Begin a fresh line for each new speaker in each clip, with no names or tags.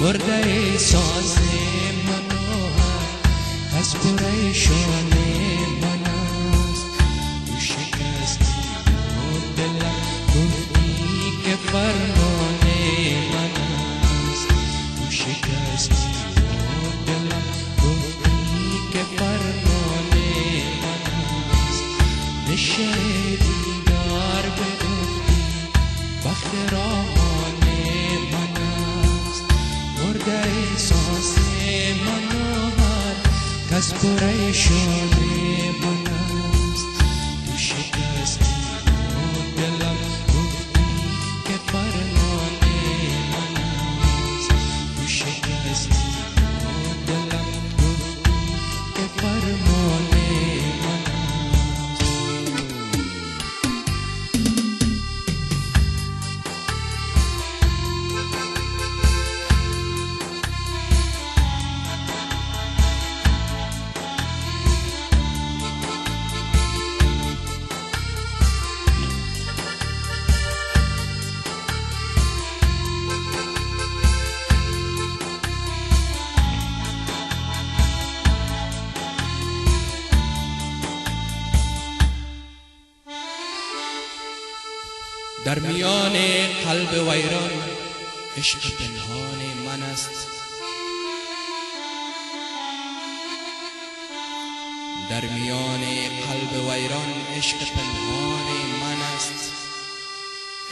مرده ساز منوهر از پریشان من Deixou در میان قلب ویران عشق پنهان من است. در میان قلب ویران عشق پنهان من است.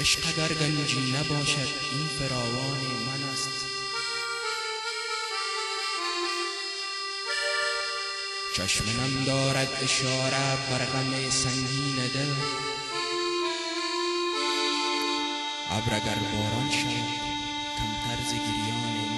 عشق اگر گنجی نباشد این فراوان من است. چشمنم دارد اشاره بر غم سنگین دل. ابر اگر باران شود کمتر ز گریان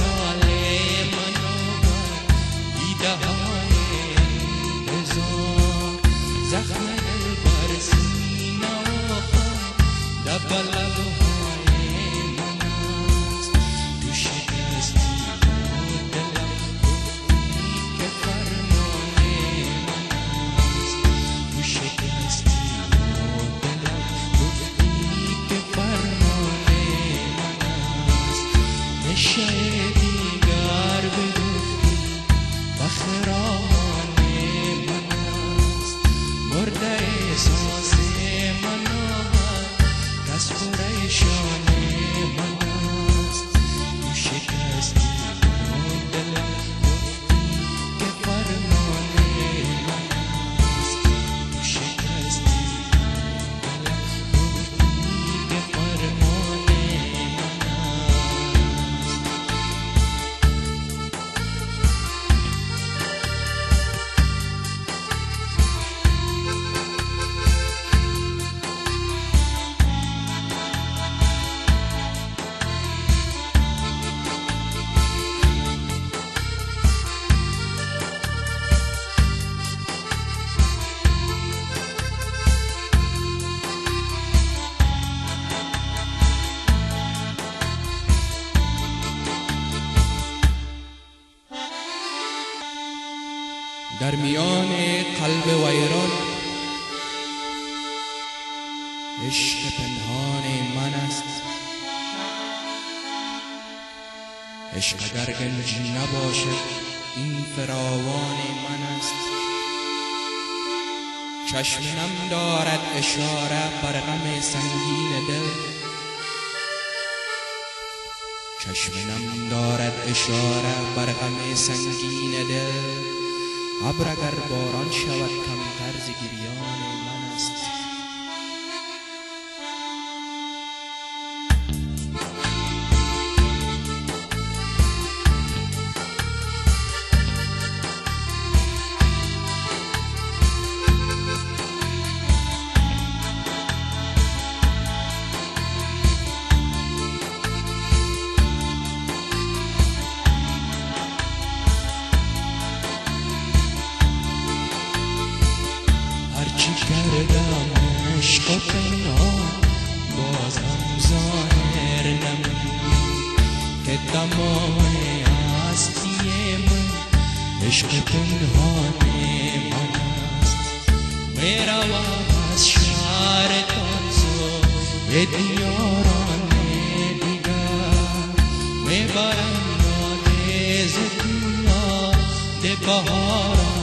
در میان قلب ویران. عشق پنهان من است. عشق اگر گنجی نباشد این فراوان من است. چشم نم دارد اشاره بر غم سنگین دل. چشم نم دارد اشاره بر غم سنگین دل. ابر اگر باران شود کمتر ز گریان. Kicsi kerdelem és kopera Bozom zahernem Kedem a hastiem És kopin hanem Mera vaz şar tanzo Ediyoran ediga Me baranda de zetiya De baharan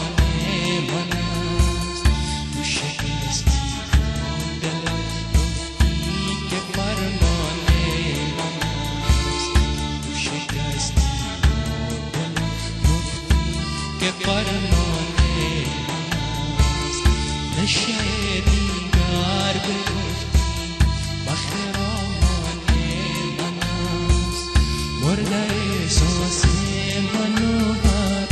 wargai sosin manubar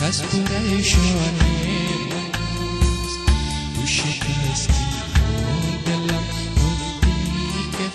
kaspurai shone manus ushikas ke